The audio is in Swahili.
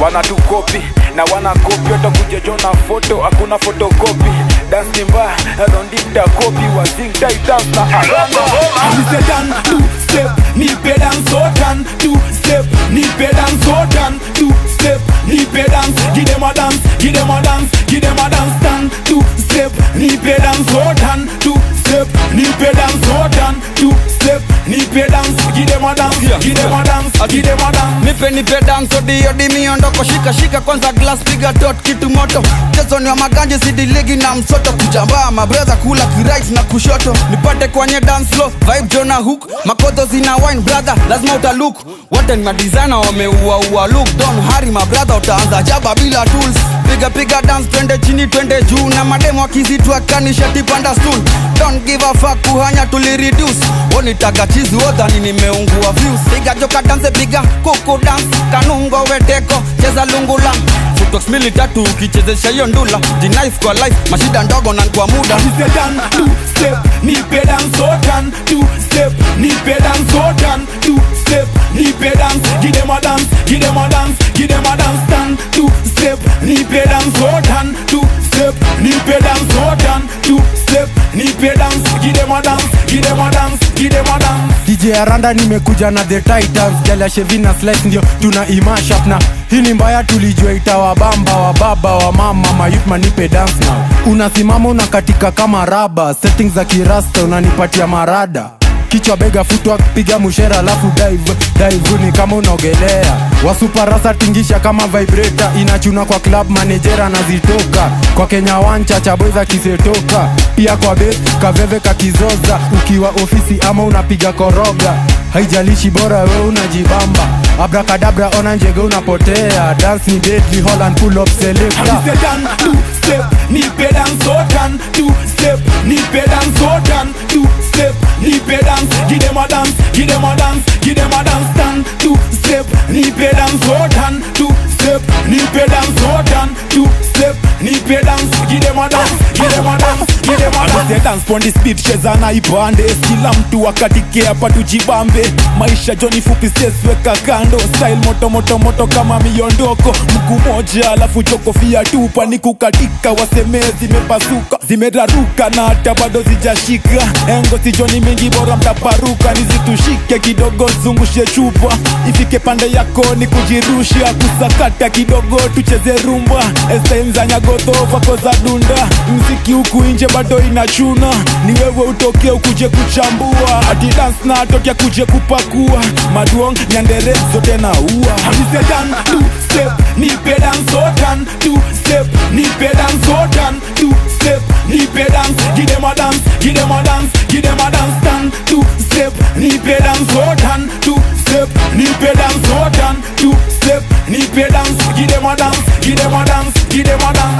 wanatukopi na wanakopi jona foto hakuna fotokopi dance mbaya rondita kopi wazingtaitas na aranda. Mr. Dan, two step, ni dance, so tan two step, ni dance, so tan two step, nipe dance, give them a dance, give them a dance, give them a dance, tan two step, ni dance, so tan two step, ni dance, so tan two step, nipe dance, give them nipe nipe danso diodi miondoko shika shika kwanza glass piga dot kitu moto. Chezo ni wa maganje sidiligi na msoto. Kujambaa mabradha kula kirit na kushoto. Nipate kwenye dance floor vibe jona hook. Makoto zina wine brother lazima utaluk wote ni madizana wameuaua look. Don hari mabradha utaanza jaba bila tools. Piga piga dance twende chini twende juu. Na mademo akizitwa kanishati panda stool don't give a fuck kuhanya tulireduce wonitaka chizi wodhani nimeungua views. Piga joka dance piga kuku dance kanungo weteko cheza lungula. Futox mili tatu ukichezesha hiyo ndula. Jinife kwa life mashida ndogo na kwa muda. Two step, nipe dance, two step, nipe dance, two step, nipe dance, dance, dance, dance, dan, two step, nipe dance, two step, nipe dance, two step, nipe dance, give them a dance, give them a dance, give them a dance. DJ randa nimekuja na the Titans. Jala shevi na Slice ndio tuna imashap na hii ni mbaya tulijua itawabamba wa baba wa mama mayut manipe dance now. Unasimama unakatika kama raba. Settings za kirasta unanipatia marada kichwa bega futwa piga mushera alafu dive dive ni kama unaogelea. Wasuparasa tingisha kama vibrator. Inachuna kwa club manager anazitoka kwa Kenya wancha chaboza kisetoka pia kwa be kaveve kakizoza. Ukiwa ofisi ama unapiga koroga. Haijalishi bora we unajibamba. Abrakadabra ona njege unapotea. Dance ni deadly holland pull up selector. Step, ni pedan sotan two step, ni pedan sotan two step, nipe dance, give them a dance, give them a dance, give them a dance, them a dance, give them a dance, give them a dance. dance pon the speed cheza na ipande kila mtu akatike hapa tujibambe maisha joni fupi sesweka kando. Style moto moto moto kama miondoko mguu moja alafu chokofia tupa. Ni kukatika waseme zimepasuka. Zimeraruka na hata bado zijashika. Engo sijoni mingi bora mtaparuka. Nizitushike kidogo zungushe chupa. Ifike pande yako ni kujirusha. Kusakata kidogo tucheze rumba. Estime za nyagoto vako za kuimba mziki huku inje bado inachuna. Ni wewe utokee ukuje kuchambua. Ati dance na atokea kuje kupakua. Maduong nyandere zote na ua. Step oh, step. Step. Dance oh, dance dance step. Step. Step. Nipe dance give them a dance give them a dance give them a dance.